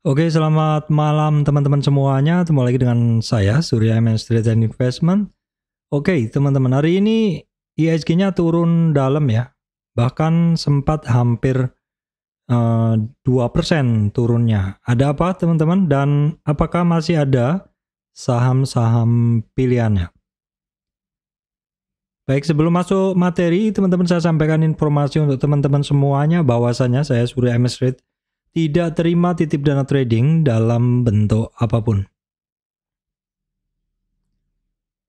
Oke, selamat malam teman-teman semuanya. Ketemu lagi dengan saya, Surya MN Street and Investment. Oke, teman-teman, hari ini ISG-nya turun dalam ya. Bahkan sempat hampir uh, 2% turunnya. Ada apa teman-teman? Dan apakah masih ada saham-saham pilihannya? Baik, sebelum masuk materi, teman-teman saya sampaikan informasi untuk teman-teman semuanya bahwasanya saya Surya MS Street tidak terima titip dana trading dalam bentuk apa pun.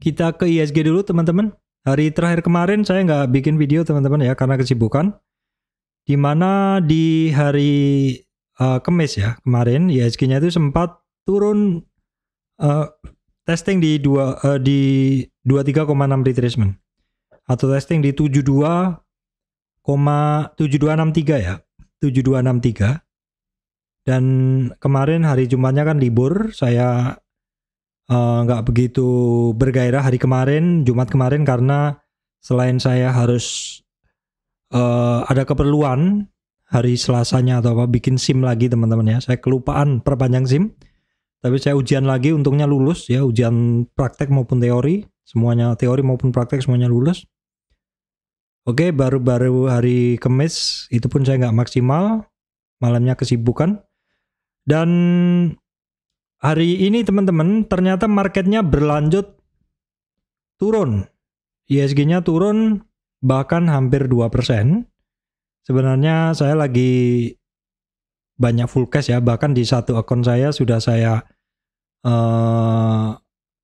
Kita ke ISG dulu teman-teman. Hari terakhir kemarin saya nggak bikin video teman-teman ya karena kesibukan. Di mana di hari uh, Kemis ya kemarin ISG-nya itu sempat turun uh, testing di dua uh, di 23,6 retracement atau testing di 72,7263 ya 7263 dan kemarin hari Jumatnya kan libur, saya eh, nggak uh, begitu bergairah hari kemarin, Jumat kemarin karena selain saya harus uh, ada keperluan hari Selasanya atau apa bikin SIM lagi teman-teman ya. Saya kelupaan perpanjang SIM. Tapi saya ujian lagi untungnya lulus ya, ujian praktek maupun teori, semuanya teori maupun praktek semuanya lulus. Oke, baru-baru hari Kamis itu pun saya nggak maksimal, malamnya kesibukan. Dan hari ini teman-teman ternyata marketnya berlanjut turun. ISG-nya turun bahkan hampir 2%. Sebenarnya saya lagi banyak full cash ya, bahkan di satu akun saya sudah saya uh,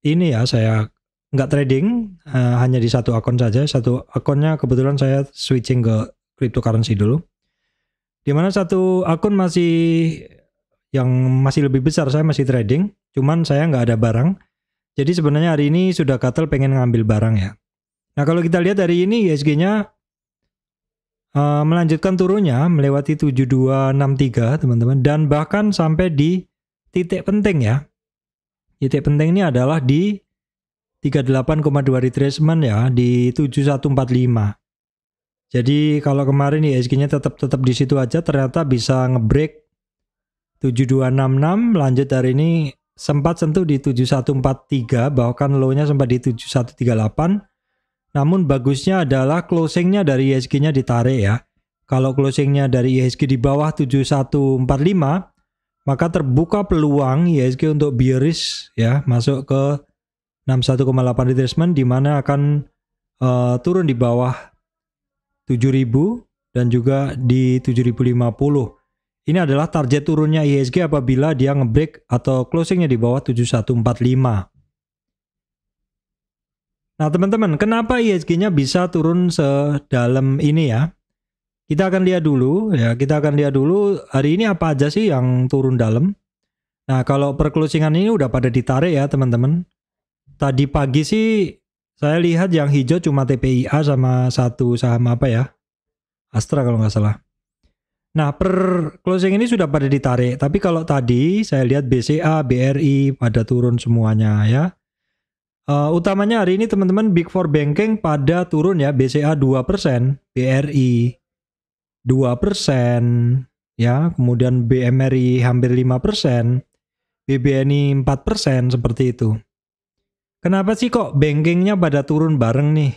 ini ya saya nggak trading uh, hanya di satu akun saja. Satu akunnya kebetulan saya switching ke cryptocurrency dulu. Di mana satu akun masih yang masih lebih besar saya masih trading, cuman saya nggak ada barang. Jadi sebenarnya hari ini sudah Katel pengen ngambil barang ya. Nah kalau kita lihat hari ini ISG-nya uh, eh, melanjutkan turunnya melewati 7263 teman-teman dan bahkan sampai di titik penting ya. Titik penting ini adalah di 38,2 retracement ya di 7145. Jadi kalau kemarin ISG-nya tetap tetap di situ aja ternyata bisa ngebreak 7266 lanjut hari ini. Sempat sentuh di 7143 bahkan low-nya sempat di 7138 namun bagusnya adalah closingnya dari ISG-nya ditarik ya. Kalau closingnya dari ISG di bawah 7145 maka terbuka peluang ISG untuk bearish ya masuk ke 61,8 retracement di mana akan uh, turun di bawah 7000 dan juga di 7050 ini adalah target turunnya IHSG apabila dia ngebreak atau closingnya di bawah 7145. Nah teman-teman, kenapa IHSG-nya bisa turun sedalam ini ya? Kita akan lihat dulu ya, kita akan lihat dulu hari ini apa aja sih yang turun dalam. Nah kalau per closingan ini udah pada ditarik ya teman-teman. Tadi pagi sih saya lihat yang hijau cuma TPIA sama satu saham apa ya? Astra kalau nggak salah. Nah, per closing ini sudah pada ditarik. Tapi kalau tadi saya lihat BCA, BRI pada turun semuanya ya. Uh, utamanya hari ini teman-teman Big Four Banking pada turun ya. BCA 2%, BRI 2%, ya. Kemudian BMRI hampir 5%, BBNI 4% seperti itu. Kenapa sih kok bankingnya pada turun bareng nih?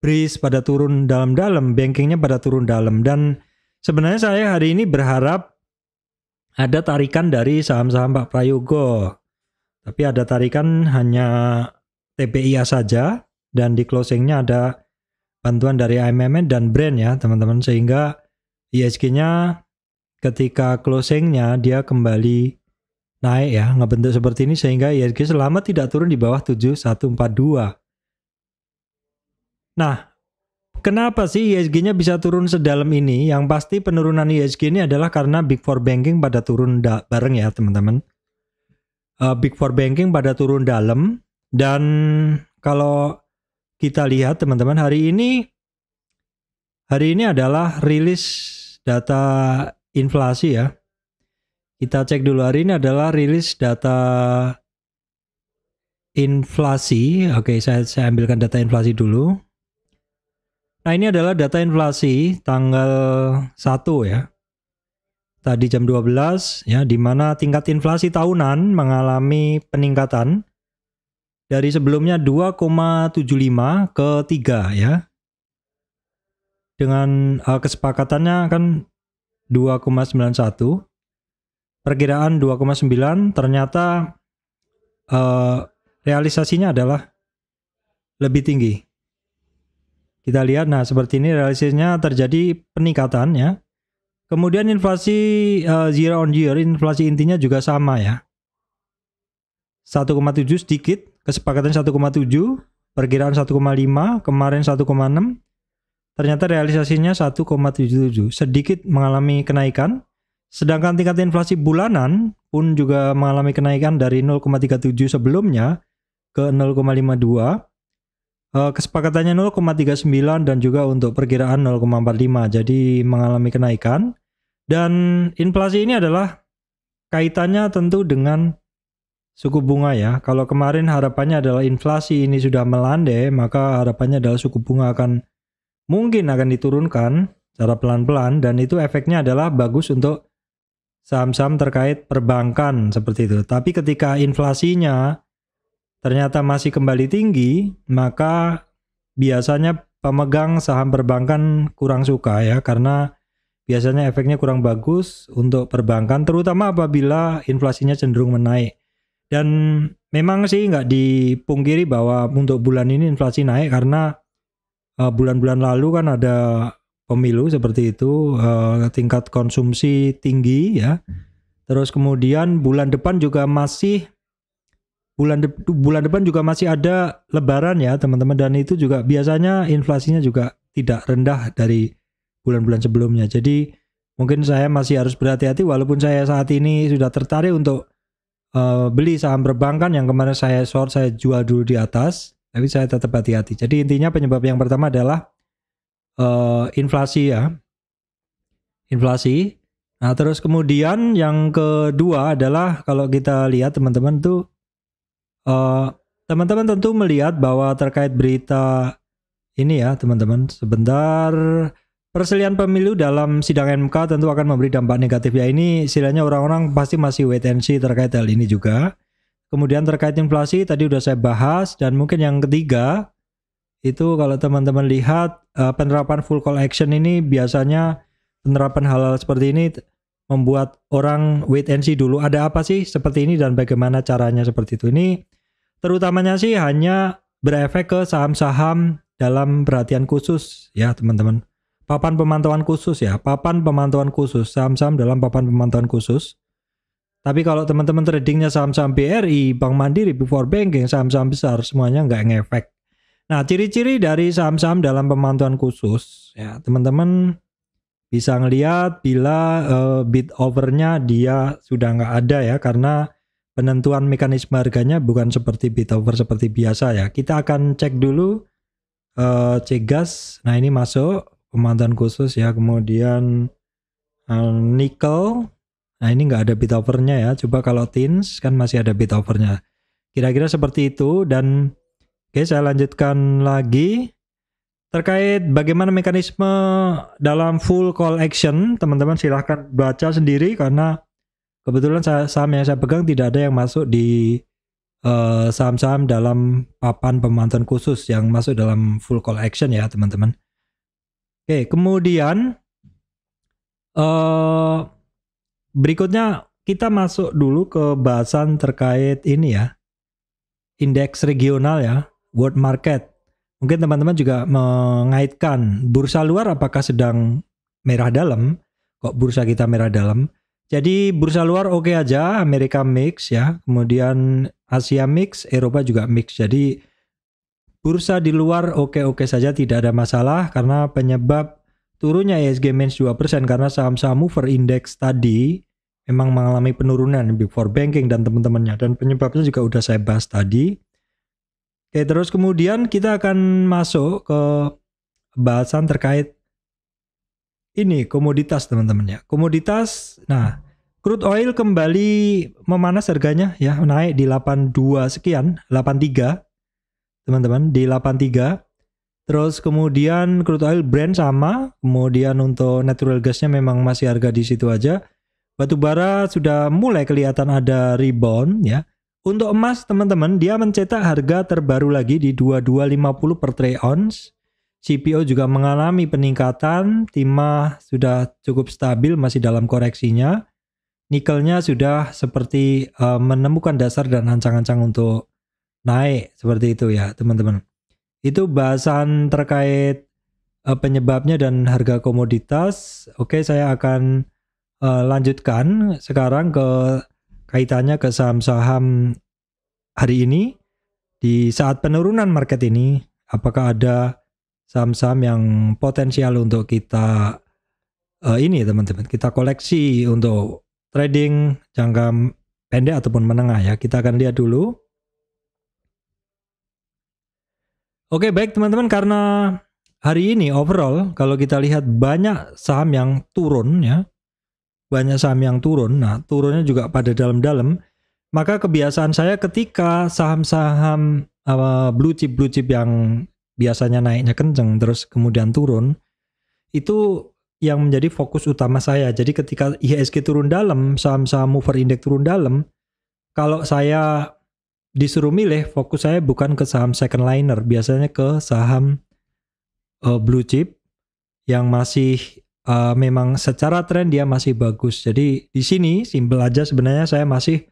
BRIS pada turun dalam-dalam, bankingnya pada turun dalam dan Sebenarnya saya hari ini berharap ada tarikan dari saham-saham Pak Prayogo. Tapi ada tarikan hanya TPIA saja dan di closingnya ada bantuan dari AMMN dan brand ya teman-teman sehingga ISG-nya ketika closingnya dia kembali naik ya ngebentuk seperti ini sehingga ISG selama tidak turun di bawah 7142. Nah, Kenapa sih ISG-nya bisa turun sedalam ini? Yang pasti penurunan ISG ini adalah karena Big Four Banking pada turun bareng ya teman-teman. Uh, Big Four Banking pada turun dalam dan kalau kita lihat teman-teman hari ini hari ini adalah rilis data inflasi ya. Kita cek dulu hari ini adalah rilis data inflasi. Oke, saya saya ambilkan data inflasi dulu. Nah ini adalah data inflasi tanggal 1 ya. tadi jam 12 ya di mana tingkat inflasi tahunan mengalami peningkatan dari sebelumnya 2,75 ke 3 ya. Dengan uh, kesepakatannya kan 2,91. Perkiraan 2,9 ternyata uh, realisasinya adalah lebih tinggi. Kita lihat, nah seperti ini realisasinya terjadi peningkatan ya. Kemudian inflasi uh, year on year, inflasi intinya juga sama ya. 1,7 sedikit, kesepakatan 1,7, perkiraan 1,5, kemarin 1,6, ternyata realisasinya 1,77, sedikit mengalami kenaikan. Sedangkan tingkat inflasi bulanan pun juga mengalami kenaikan dari 0,37 sebelumnya ke 0,52 Uh, kesepakatannya 0,39 dan juga untuk perkiraan 0,45 jadi mengalami kenaikan. Dan inflasi ini adalah kaitannya tentu dengan suku bunga ya. Kalau kemarin harapannya adalah inflasi ini sudah melandai maka harapannya adalah suku bunga akan mungkin akan diturunkan secara pelan-pelan dan itu efeknya adalah bagus untuk saham-saham terkait perbankan seperti itu. Tapi ketika inflasinya ternyata masih kembali tinggi, maka biasanya pemegang saham perbankan kurang suka ya karena biasanya efeknya kurang bagus untuk perbankan terutama apabila inflasinya cenderung menaik. Dan memang sih nggak dipungkiri bahwa untuk bulan ini inflasi naik karena eh, bulan-bulan uh, lalu kan ada pemilu seperti itu uh, tingkat konsumsi tinggi ya. Terus kemudian bulan depan juga masih bulan de bulan depan juga masih ada lebaran ya teman-teman dan itu juga biasanya inflasinya juga tidak rendah dari bulan-bulan sebelumnya. Jadi mungkin saya masih harus berhati-hati walaupun saya saat ini sudah tertarik untuk uh, beli saham perbankan yang kemarin saya short saya jual dulu di atas, tapi saya tetap hati-hati. Jadi intinya penyebab yang pertama adalah uh, inflasi ya. Inflasi. Nah, terus kemudian yang kedua adalah kalau kita lihat teman-teman tuh teman-teman uh, tentu melihat bahwa terkait berita ini ya teman-teman. Sebentar perselian pemilu dalam sidang MK tentu akan memberi dampak negatif. Ya ini istilahnya orang-orang pasti masih wait and see terkait hal ini juga. Kemudian terkait inflasi tadi udah saya bahas. Dan mungkin yang ketiga itu kalau teman-teman lihat uh, penerapan full call action ini biasanya penerapan hal-hal seperti ini membuat orang wait and see dulu. Ada apa sih seperti ini dan bagaimana caranya seperti itu. Ini terutamanya sih hanya berefek ke saham-saham dalam perhatian khusus ya teman-teman. Papan pemantauan khusus ya, papan pemantauan khusus, saham-saham dalam papan pemantauan khusus. Tapi kalau teman-teman tradingnya saham-saham BRI, Bank Mandiri, Before Banking, saham-saham besar, semuanya nggak ngefek. Nah, ciri-ciri dari saham-saham dalam pemantauan khusus, ya teman-teman bisa ngelihat bila uh, bid overnya dia sudah nggak ada ya karena penentuan mekanisme harganya bukan seperti bid over seperti biasa ya. Kita akan cek dulu uh, cek gas. Nah ini masuk pemantauan khusus ya. Kemudian uh, nickel nah ini nggak ada bid overnya ya. Coba kalau tins kan masih ada bid overnya kira-kira seperti itu. Dan oke saya lanjutkan lagi. Terkait bagaimana mekanisme dalam full call action, teman-teman silahkan baca sendiri karena kebetulan saham yang saya pegang tidak ada yang masuk di eh, saham-saham uh, dalam papan pemantauan khusus yang masuk dalam full call action ya teman-teman. Oke, kemudian uh, berikutnya kita masuk dulu ke bahasan terkait ini ya, indeks regional ya, world market. Mungkin teman-teman juga mengaitkan bursa luar apakah sedang merah dalam, kok bursa kita merah dalam. Jadi bursa luar oke okay aja, Amerika mix ya, kemudian Asia mix, Eropa juga mix. Jadi bursa di luar oke-oke saja tidak ada masalah karena penyebab turunnya ISG minus 2% karena saham-saham mover index tadi memang mengalami penurunan before banking dan teman-temannya dan penyebabnya juga udah saya bahas tadi. Oke, terus kemudian kita akan masuk ke bahasan terkait ini komoditas teman-teman ya. Komoditas, nah crude oil kembali memanas harganya ya naik di 82 sekian, 83 teman-teman di 83. Terus kemudian crude oil Brent sama, kemudian untuk natural gasnya memang masih harga di situ aja. Batubara sudah mulai kelihatan ada rebound ya. Untuk emas teman-teman dia mencetak harga terbaru lagi di 2250 per troy ounce. CPO juga mengalami peningkatan, timah sudah cukup stabil masih dalam koreksinya. Nikelnya sudah seperti uh, menemukan dasar dan ancang-ancang untuk naik seperti itu ya teman-teman. Itu bahasan terkait uh, penyebabnya dan harga komoditas. Oke, saya akan uh, lanjutkan sekarang ke kaitannya ke saham-saham hari ini di saat penurunan market ini apakah ada saham-saham yang potensial untuk kita uh, ini teman-teman kita koleksi untuk trading jangka pendek ataupun menengah ya kita akan lihat dulu Oke baik teman-teman karena hari ini overall kalau kita lihat banyak saham yang turun ya banyak saham yang turun. Nah, turunnya juga pada dalam-dalam. Maka kebiasaan saya ketika saham-saham uh, blue chip blue chip yang biasanya naiknya kenceng terus kemudian turun, itu yang menjadi fokus utama saya. Jadi ketika IHSG turun dalam, saham-saham mover index turun dalam, kalau saya disuruh milih, fokus saya bukan ke saham second liner, biasanya ke saham uh, blue chip yang masih uh, memang secara tren dia masih bagus. Jadi di sini simple aja sebenarnya saya masih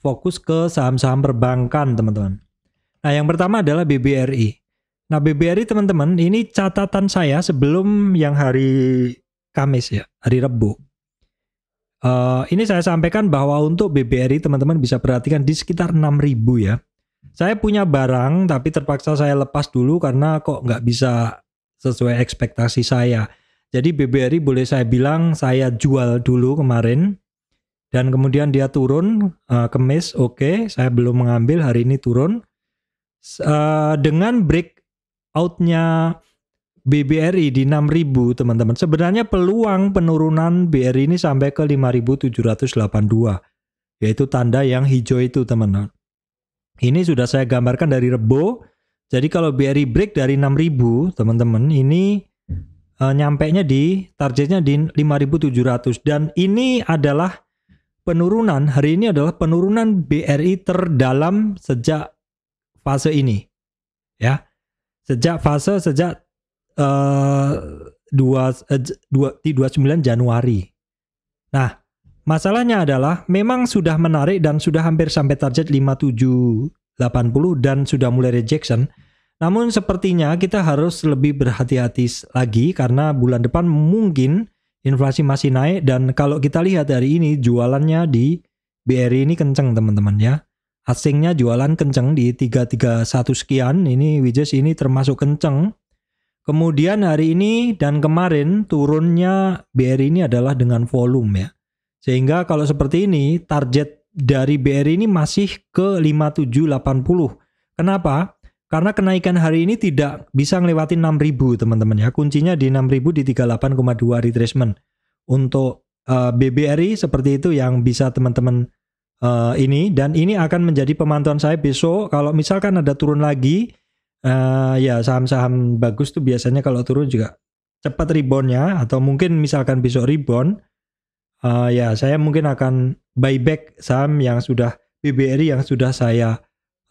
fokus ke saham-saham perbankan teman-teman. Nah yang pertama adalah BBRI. Nah BBRI teman-teman ini catatan saya sebelum yang hari Kamis ya, hari Rebu. Uh, ini saya sampaikan bahwa untuk BBRI teman-teman bisa perhatikan di sekitar 6000 ya. Saya punya barang tapi terpaksa saya lepas dulu karena kok nggak bisa sesuai ekspektasi saya. Jadi BBRI boleh saya bilang saya jual dulu kemarin dan kemudian dia turun uh, kemis oke okay, saya belum mengambil hari ini turun uh, dengan breakoutnya BBRI di 6000 teman-teman. Sebenarnya peluang penurunan BRI ini sampai ke 5782 yaitu tanda yang hijau itu teman-teman. Ini sudah saya gambarkan dari Rebo. Jadi kalau BRI break dari 6000 teman-teman ini uh, nyampe nya di targetnya di 5700 dan ini adalah penurunan hari ini adalah penurunan BRI terdalam sejak fase ini ya sejak fase sejak uh, 2 uh, 29 Januari nah masalahnya adalah memang sudah menarik dan sudah hampir sampai target 5780 dan sudah mulai rejection namun sepertinya kita harus lebih berhati-hati lagi karena bulan depan mungkin inflasi masih naik dan kalau kita lihat hari ini jualannya di BRI ini kenceng teman-teman ya. Asingnya jualan kenceng di 331 sekian, ini Wijs ini termasuk kenceng. Kemudian hari ini dan kemarin turunnya BRI ini adalah dengan volume ya. Sehingga kalau seperti ini target dari BRI ini masih ke 5780. Kenapa? Karena kenaikan hari ini tidak bisa melewati 6000 teman-teman ya. Kuncinya di 6000 di 38,2 retracement. Untuk uh, eh, BBRI seperti itu yang bisa teman-teman uh, ini dan ini akan menjadi pemantauan saya besok kalau misalkan ada turun lagi uh, ya saham-saham bagus tuh biasanya kalau turun juga cepat reboundnya atau mungkin misalkan besok rebound uh, ya saya mungkin akan buyback saham yang sudah BBRI yang sudah saya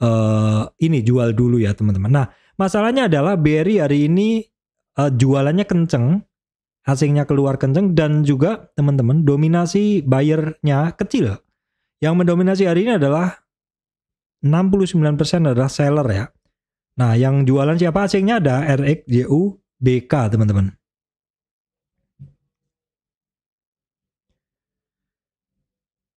uh, ini jual dulu ya teman-teman. Nah masalahnya adalah BRI hari ini uh, jualannya kenceng, asingnya keluar kenceng dan juga teman-teman dominasi bayarnya kecil. Yang mendominasi hari ini adalah 69% adalah seller ya. Nah yang jualan siapa? Asingnya ada RX, JU, BK teman-teman.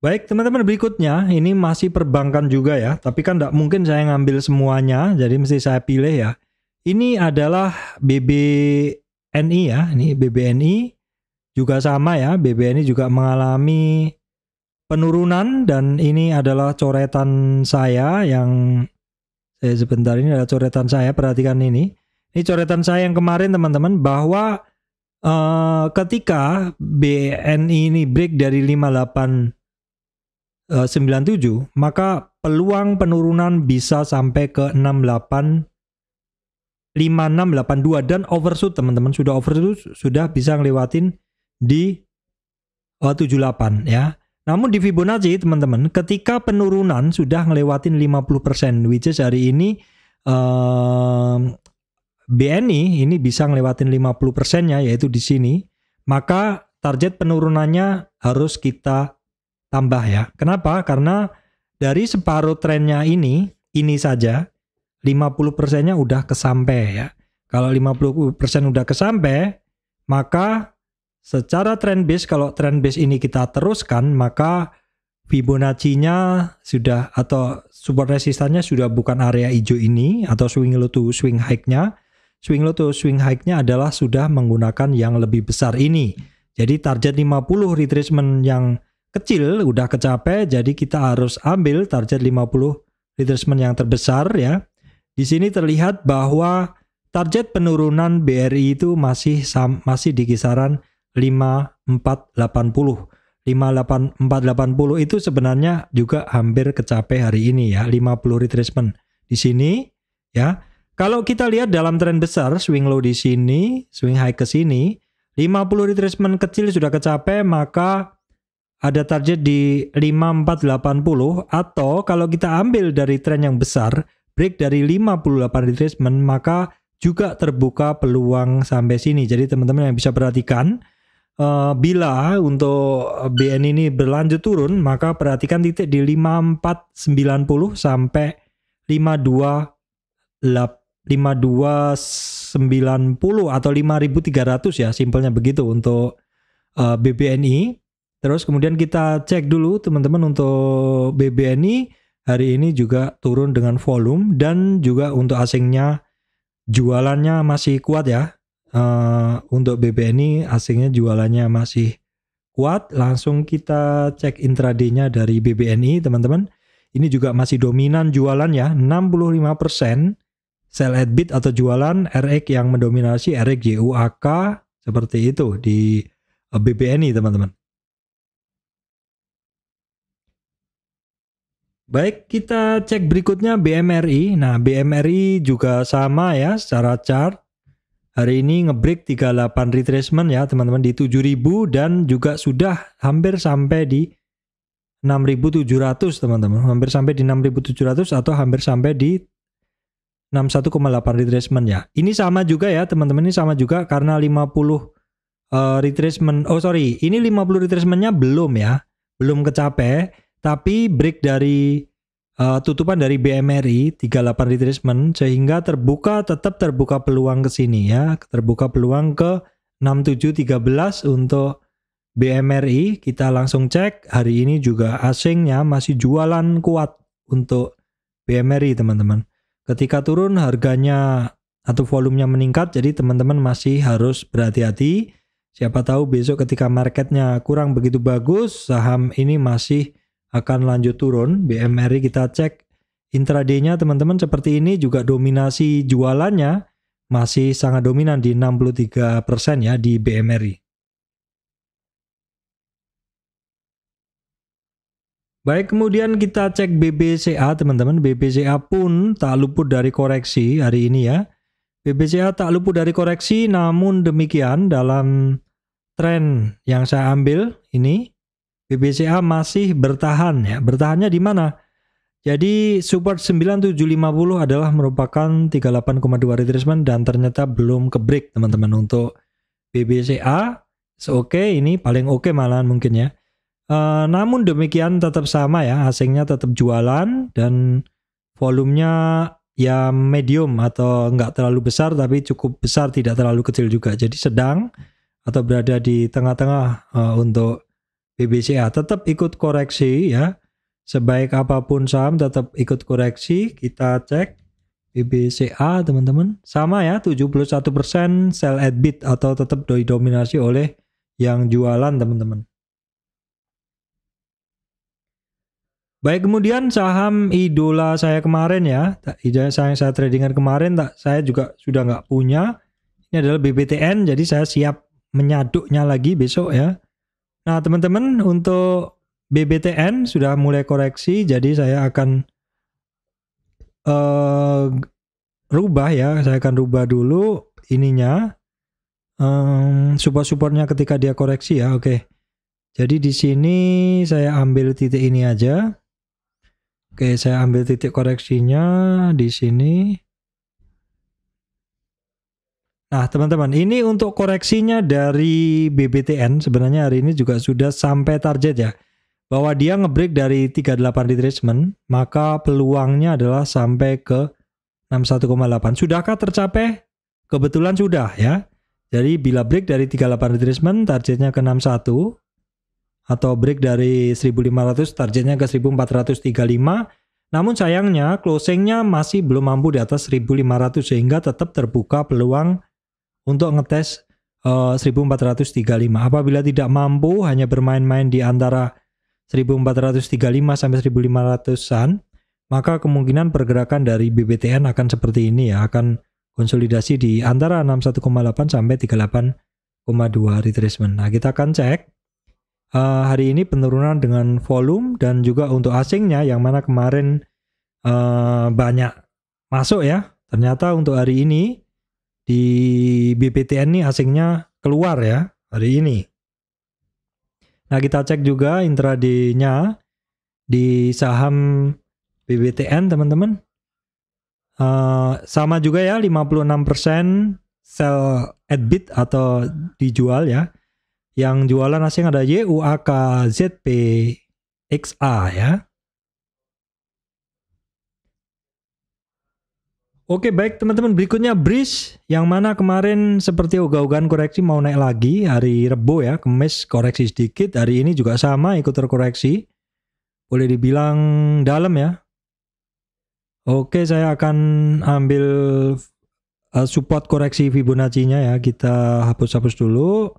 Baik teman-teman berikutnya. Ini masih perbankan juga ya. Tapi kan tidak mungkin saya ngambil semuanya jadi mesti saya pilih ya. Ini adalah BBNI ya. Ini BBNI juga sama ya. BBNI juga mengalami penurunan dan ini adalah coretan saya yang saya sebentar ini adalah coretan saya perhatikan ini ini coretan saya yang kemarin teman-teman bahwa uh, ketika BNI ini break dari 58 97, eh, maka peluang penurunan bisa sampai ke 68 5682 dan overshoot teman-teman sudah overshoot sudah bisa ngelewatin di oh, 78 ya. Namun di Fibonacci teman-teman, ketika penurunan sudah ngelewatin 50%, which is hari ini um, BNI ini bisa ngelewatin 50%-nya yaitu di sini, maka target penurunannya harus kita tambah ya. Kenapa? Karena dari separuh trennya ini, ini saja 50%-nya udah kesampe ya. Kalau 50% udah kesampe, maka secara trend base kalau trend base ini kita teruskan, maka Fibonacci-nya sudah atau support resistannya sudah bukan area hijau ini atau swing low to swing high-nya. Swing low to swing high-nya adalah sudah menggunakan yang lebih besar ini. Jadi target 50 retracement yang kecil udah kecapai, jadi kita harus ambil target 50 retracement yang terbesar ya. Di sini terlihat bahwa target penurunan BRI itu masih masih di kisaran 5480. 58480 itu sebenarnya juga hampir kecapai hari ini ya, 50 retracement di sini ya. Kalau kita lihat dalam tren besar swing low di sini, swing high ke sini, 50 retracement kecil sudah kecapai maka ada target di 5480 atau kalau kita ambil dari tren yang besar, break dari 58 retracement maka juga terbuka peluang sampai sini. Jadi teman-teman yang bisa perhatikan uh, bila untuk BN ini berlanjut turun, maka perhatikan titik di 5490 sampai 52 5290 atau 5300 ya, simpelnya begitu untuk eh, BBNI. Terus kemudian kita cek dulu teman-teman untuk BBNI hari ini juga turun dengan volume dan juga untuk asingnya jualannya masih kuat ya uh, untuk BBNI asingnya jualannya masih kuat. Langsung kita cek intraday-nya dari BBNI teman-teman. Ini juga masih dominan jualan ya, 65% sell at bid atau jualan RX yang mendominasi RX JUAK seperti itu di eh, BBNI teman-teman. Baik, kita cek berikutnya BMRI. Nah, BMRI juga sama ya secara chart. Hari ini ngebreak 38 retracement ya teman-teman di 7000 dan juga sudah hampir sampai di 6700 teman-teman. Hampir sampai di 6700 atau hampir sampai di 61,8 retracement ya. Ini sama juga ya teman-teman ini sama juga karena 50 uh, eh, retracement. Oh sorry, ini 50 retracementnya belum ya. Belum kecapai. Tapi break dari uh, tutupan dari BMRI 38 retracement sehingga terbuka tetap terbuka peluang ke sini ya, terbuka peluang ke 6713 untuk BMRI kita langsung cek hari ini juga asingnya masih jualan kuat untuk BMRI teman-teman. Ketika turun harganya atau volumenya meningkat jadi teman-teman masih harus berhati-hati. Siapa tahu besok ketika marketnya kurang begitu bagus saham ini masih akan lanjut turun. BMRI kita cek intraday-nya teman-teman seperti ini juga dominasi jualannya masih sangat dominan di 63% ya di BMRI. Baik, kemudian kita cek BBCA teman-teman. BBCA pun tak luput dari koreksi hari ini ya. BBCA tak luput dari koreksi namun demikian dalam tren yang saya ambil ini BBCA masih bertahan ya. Bertahannya di mana? Jadi support 9750 adalah merupakan 38,2 retracement dan ternyata belum ke break teman-teman untuk BBCA. Oke okay, ini paling oke okay malahan mungkin ya. Uh, namun demikian tetap sama ya, asingnya tetap jualan dan volumenya ya medium atau enggak terlalu besar tapi cukup besar tidak terlalu kecil juga. Jadi sedang atau berada di tengah-tengah uh, untuk BBCA tetap ikut koreksi ya. Sebaik apa pun saham tetap ikut koreksi. Kita cek BBCA teman-teman. Sama ya 71% sell at bid atau tetap didominasi oleh yang jualan teman-teman. Baik kemudian saham idola saya kemarin ya, idola saya yang saya tradingan kemarin tak saya juga sudah nggak punya. Ini adalah BBTN, jadi saya siap menyaduknya lagi besok ya. Nah, teman-teman untuk BBTN sudah mulai koreksi, jadi saya akan uh, rubah ya, saya akan rubah dulu ininya um, support-supportnya ketika dia koreksi ya, oke. Jadi di sini saya ambil titik ini aja. Oke, saya ambil titik koreksinya di sini. Nah, teman-teman, ini untuk koreksinya dari BBTN sebenarnya hari ini juga sudah sampai target ya. Bahwa dia ngebreak dari 38 retracement, maka peluangnya adalah sampai ke 61,8. Sudahkah tercapai? Kebetulan sudah ya. Jadi bila break dari 38 retracement, targetnya ke 61 atau break dari 1500 targetnya ke 1435 namun sayangnya closingnya masih belum mampu di atas 1500 sehingga tetap terbuka peluang untuk ngetes uh, 1435. Apabila tidak mampu hanya bermain-main di antara 1435 sampai 1500-an, maka kemungkinan pergerakan dari BBTN akan seperti ini ya, akan konsolidasi di antara 61,8 sampai 38,2 retracement. Nah, kita akan cek uh, hari ini penurunan dengan volume dan juga untuk asingnya yang mana kemarin uh, banyak masuk ya. Ternyata untuk hari ini di BPTN ini asingnya keluar ya hari ini. Nah kita cek juga intraday-nya di saham BBTN teman-teman. Uh, sama juga ya 56% sell at bid atau dijual ya. Yang jualan asing ada YUAK ZP ya. Oke baik teman-teman. Berikutnya Breeze yang mana kemarin seperti ogah-ogahan koreksi mau naik lagi hari Rebo ya. Kemis koreksi sedikit. Hari ini juga sama ikut terkoreksi. Boleh dibilang dalam ya. Oke saya akan ambil uh, support koreksi Fibonacci-nya ya. Kita hapus-hapus dulu.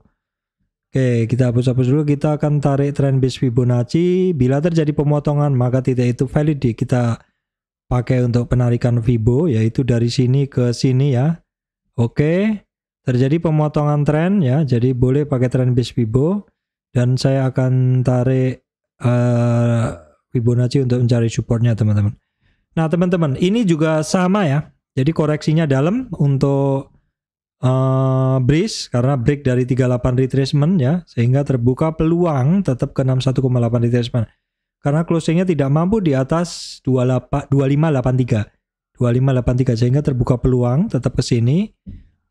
Oke kita hapus-hapus dulu. Kita akan tarik trend base Fibonacci. Bila terjadi pemotongan maka tidak itu valid. Kita pakai untuk penarikan Fibo yaitu dari sini ke sini ya. Oke, terjadi pemotongan tren ya, jadi boleh pakai tren base Fibo dan saya akan tarik uh, Fibonacci untuk mencari supportnya teman-teman. Nah teman-teman ini juga sama ya, jadi koreksinya dalam untuk uh, breeze karena break dari 38 retracement ya, sehingga terbuka peluang tetap ke 61,8 retracement karena closingnya tidak mampu di atas 28, 2583 2583 sehingga terbuka peluang tetap ke sini.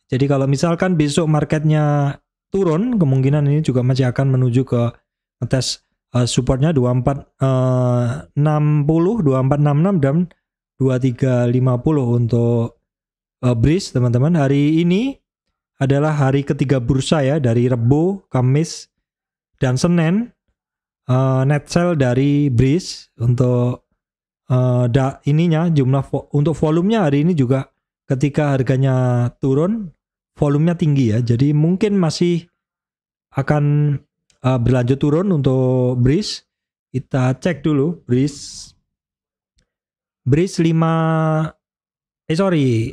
Jadi kalau misalkan besok marketnya turun kemungkinan ini juga masih akan menuju ke tes uh, supportnya 24 uh, 60 2466 dan 2350 untuk uh, breeze teman-teman. Hari ini adalah hari ketiga bursa ya dari Rebo, Kamis dan Senin uh, net sell dari Breeze untuk uh, da, ininya jumlah vo, untuk volumenya hari ini juga ketika harganya turun volumenya tinggi ya. Jadi mungkin masih akan uh, berlanjut turun untuk Breeze. Kita cek dulu Breeze. Breeze 5 eh sorry.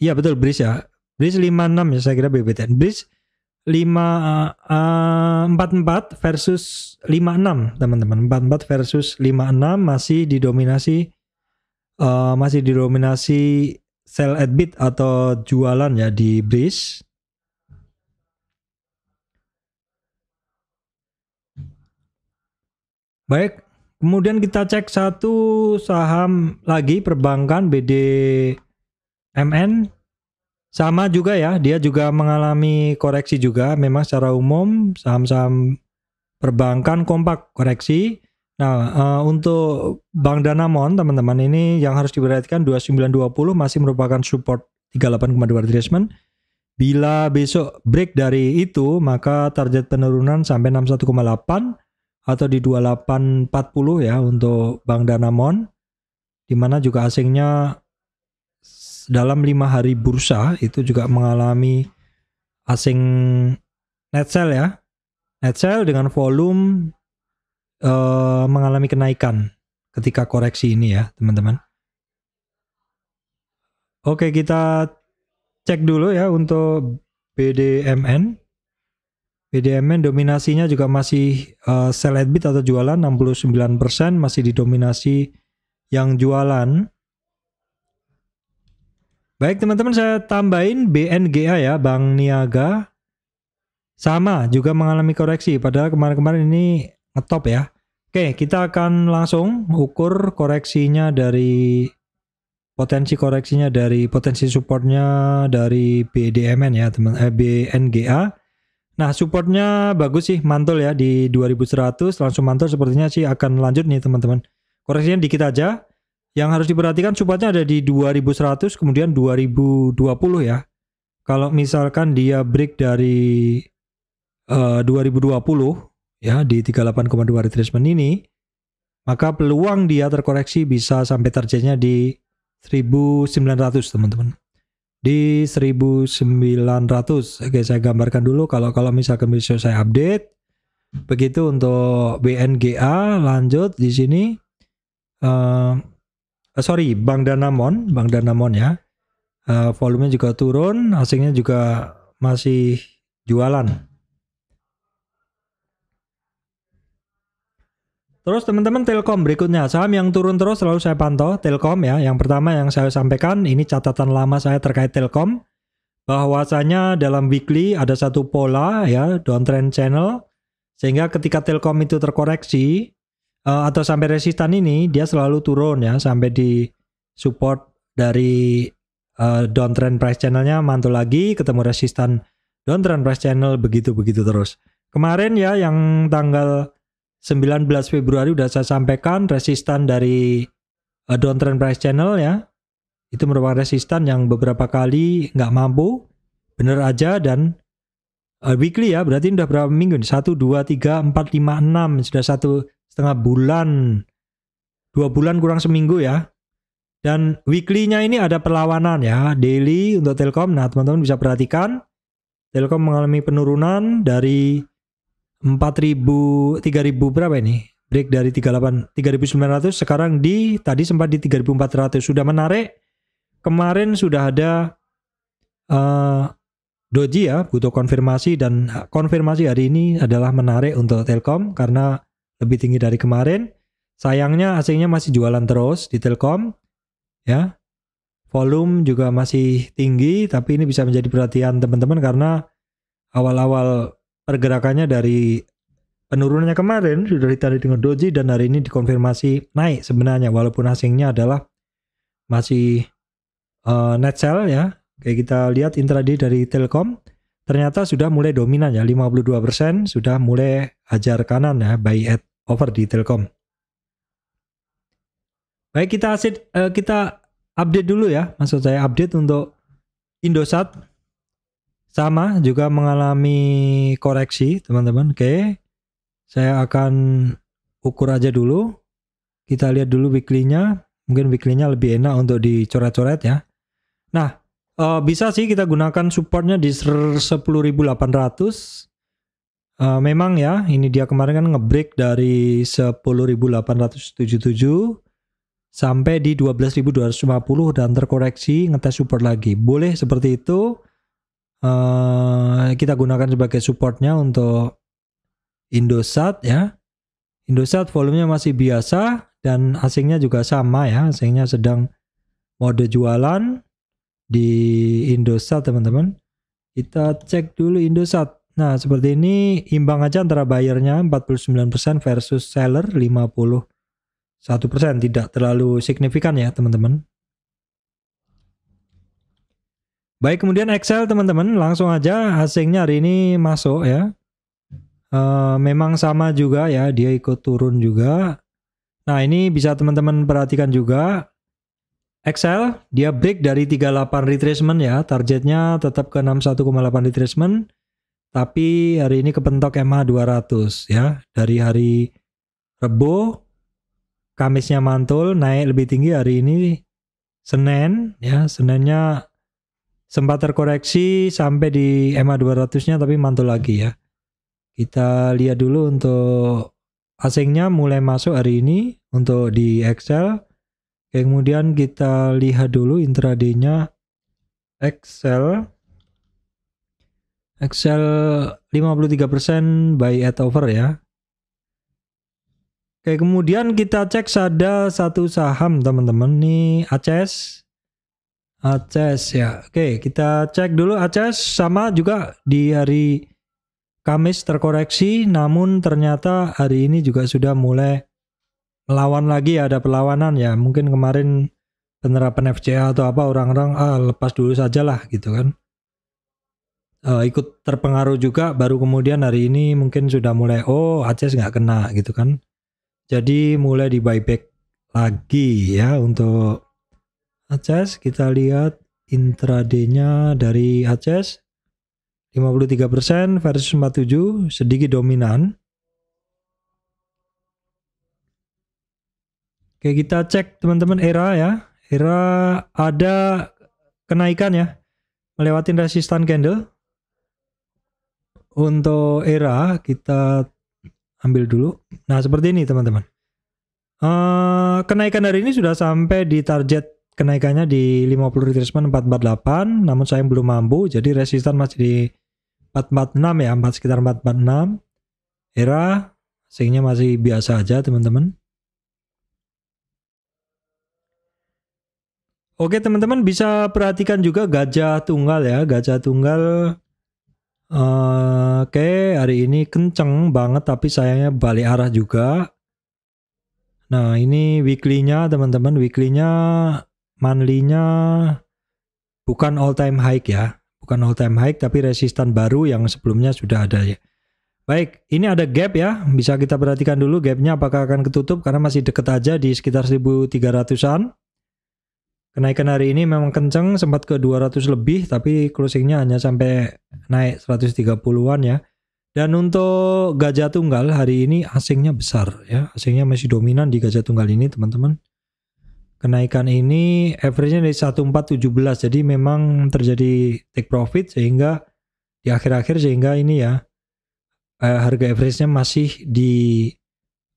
Iya betul Breeze ya. Breeze 56 ya saya kira BBTN Breeze 5 44 versus 56 teman-teman. 44 versus 56 masih didominasi uh, masih didominasi sell at bid atau jualan ya di Breeze. Baik, kemudian kita cek satu saham lagi perbankan BDMN sama juga ya, dia juga mengalami koreksi juga. Memang secara umum saham-saham perbankan kompak koreksi. Nah, uh, untuk Bank Danamon teman-teman ini yang harus diperhatikan 2920 masih merupakan support 38,2 retracement. Bila besok break dari itu, maka target penurunan sampai 61,8 atau di 2840 ya untuk Bank Danamon. Di mana juga asingnya dalam lima hari bursa itu juga mengalami asing net sell ya. Net sell dengan volume uh, mengalami kenaikan ketika koreksi ini ya, teman-teman. Oke, kita cek dulu ya untuk BDMN. BDMN dominasinya juga masih uh, sell at bid atau jualan 69% masih didominasi yang jualan Baik teman-teman saya tambahin BNGA ya Bank Niaga sama juga mengalami koreksi padahal kemarin-kemarin ini ngetop ya. Oke, kita akan langsung ukur koreksinya dari potensi koreksinya dari potensi supportnya dari BDMN ya teman eh, BNGA. Nah supportnya bagus sih mantul ya di 2100 langsung mantul sepertinya sih akan lanjut nih teman-teman. Koreksinya dikit aja. Yang harus diperhatikan supportnya ada di 2100 kemudian 2020 ya. Kalau misalkan dia break dari uh, 2020 ya di 38,2 retracement ini maka peluang dia terkoreksi bisa sampai targetnya di 1900 teman-teman. Di 1900 oke saya gambarkan dulu. Kalau kalau misalkan bisa saya update begitu untuk BNGA lanjut di sini. Uh, sorry Bank Danamon Bank Danamon ya. Uh, volumenya juga turun asingnya juga masih jualan. Terus teman-teman Telkom berikutnya. Saham yang turun terus selalu saya pantau Telkom ya. Yang pertama yang saya sampaikan ini catatan lama saya terkait Telkom. Bahwasanya dalam weekly ada satu pola ya downtrend channel. Sehingga ketika Telkom itu terkoreksi uh, atau sampai resistan ini dia selalu turun ya sampai di support dari uh, downtrend price channelnya mantul lagi ketemu resistan downtrend price channel begitu begitu terus. Kemarin ya yang tanggal 19 Februari udah saya sampaikan resistan dari uh, downtrend price channel ya. Itu merupakan resistan yang beberapa kali nggak mampu. Bener aja dan uh, weekly ya berarti udah berapa minggu nih? 1, 2, 3, 4, 5, 6. Sudah satu setengah bulan. Dua bulan kurang seminggu ya. Dan weekly-nya ini ada perlawanan ya. Daily untuk Telkom. Nah teman-teman bisa perhatikan. Telkom mengalami penurunan dari 4000 3000 berapa ini? Break dari 38 3900 sekarang di tadi sempat di 3400 sudah menarik. Kemarin sudah ada uh, doji ya butuh konfirmasi dan konfirmasi hari ini adalah menarik untuk Telkom karena lebih tinggi dari kemarin. Sayangnya asingnya masih jualan terus di Telkom ya. Volume juga masih tinggi tapi ini bisa menjadi perhatian teman-teman karena awal-awal pergerakannya dari penurunannya kemarin sudah ditarik dengan doji dan hari ini dikonfirmasi naik sebenarnya walaupun asingnya adalah masih uh, net sell ya. Kayak kita lihat intraday dari Telkom ternyata sudah mulai dominan ya 52% sudah mulai hajar kanan ya buy at over di Telkom. Baik kita asid uh, kita update dulu ya. Maksud saya update untuk Indosat sama juga mengalami koreksi teman-teman. Oke saya akan ukur aja dulu. Kita lihat dulu weekly-nya. Mungkin weekly-nya lebih enak untuk dicoret-coret ya. Nah uh, bisa sih kita gunakan supportnya di 10.800 uh, memang ya ini dia kemarin kan ngebreak dari 10.877 sampai di 12.250 dan terkoreksi ngetes support lagi boleh seperti itu uh, kita gunakan sebagai supportnya untuk Indosat ya. Indosat volumenya masih biasa dan asingnya juga sama ya. Asingnya sedang mode jualan di Indosat teman-teman. Kita cek dulu Indosat. Nah, seperti ini imbang aja antara bayarnya 49% versus seller 51%. Tidak terlalu signifikan ya, teman-teman. Baik, kemudian Excel teman-teman, langsung aja asingnya hari ini masuk ya. Uh, memang sama juga ya, dia ikut turun juga. Nah ini bisa teman-teman perhatikan juga. Excel, dia break dari 38 retracement ya, targetnya tetap ke 61,8 retracement. Tapi hari ini kepentok MA 200 ya, dari hari Rebo, Kamisnya mantul, naik lebih tinggi hari ini Senin ya, Seninnya sempat terkoreksi sampai di EMA 200-nya tapi mantul lagi ya. Kita lihat dulu untuk asingnya mulai masuk hari ini untuk di Excel. Kemudian kita lihat dulu intraday-nya Excel. Excel 53% buy at over ya. Oke, kemudian kita cek ada satu saham teman-teman nih ACS Aces ya. Oke, kita cek dulu Aces sama juga di hari Kamis terkoreksi, namun ternyata hari ini juga sudah mulai melawan lagi ada perlawanan ya. Mungkin kemarin penerapan FCA atau apa orang-orang ah lepas dulu saja lah gitu kan. Uh, ikut terpengaruh juga baru kemudian hari ini mungkin sudah mulai oh Aceh nggak kena gitu kan. Jadi mulai di buyback lagi ya untuk Aceh kita lihat intraday-nya dari Aceh 53% versus 47 sedikit dominan. Oke kita cek teman-teman era ya. Era ada kenaikan ya. Melewatin resistan candle. Untuk era kita ambil dulu. Nah seperti ini teman-teman. Uh, kenaikan hari ini sudah sampai di target kenaikannya di 50 retracement 448 namun saya belum mampu jadi resistan masih di 446 ya, 4 sekitar 446. Era sehingga masih biasa aja teman-teman. Oke teman-teman bisa perhatikan juga gajah tunggal ya, gajah tunggal oke okay, hari ini kenceng banget tapi sayangnya balik arah juga. Nah ini weekly-nya teman-teman, weekly-nya, monthly-nya bukan all time high ya bukan all time high tapi resistan baru yang sebelumnya sudah ada ya. Baik, ini ada gap ya, bisa kita perhatikan dulu gapnya apakah akan ketutup karena masih deket aja di sekitar 1300-an. Kenaikan hari ini memang kenceng, sempat ke 200 lebih, tapi closingnya hanya sampai naik 130-an ya. Dan untuk gajah tunggal hari ini asingnya besar ya, asingnya masih dominan di gajah tunggal ini teman-teman. Kenaikan ini average-nya dari 1417 jadi memang terjadi take profit sehingga di akhir-akhir sehingga ini ya eh, harga average-nya masih di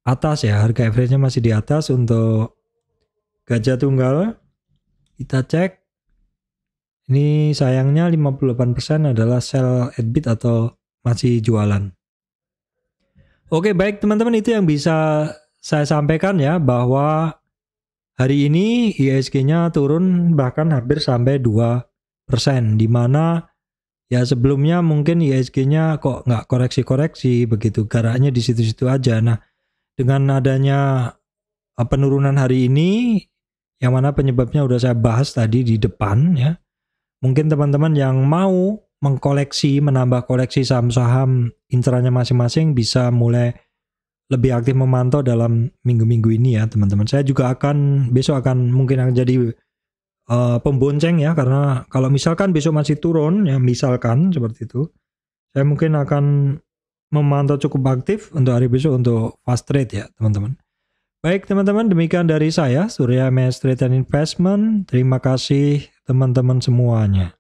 atas ya. Harga average-nya masih di atas untuk gajah tunggal kita cek ini sayangnya 58% adalah sell at bid atau masih jualan Oke baik teman-teman itu yang bisa saya sampaikan ya bahwa Hari ini ISG-nya turun bahkan hampir sampai 2%, di mana ya sebelumnya mungkin ISG-nya kok nggak koreksi-koreksi begitu, garaknya di situ-situ aja. Nah, dengan adanya uh, penurunan hari ini, yang mana penyebabnya udah saya bahas tadi di depan ya, mungkin teman-teman yang mau mengkoleksi, menambah koleksi saham-saham intranya masing-masing bisa mulai lebih aktif memantau dalam minggu-minggu ini ya teman-teman. Saya juga akan besok akan mungkin akan jadi uh, pembonceng ya karena kalau misalkan besok masih turun ya misalkan seperti itu, saya mungkin akan memantau cukup aktif untuk hari besok untuk fast trade ya teman-teman. Baik teman-teman demikian dari saya Surya and Investment. Terima kasih teman-teman semuanya.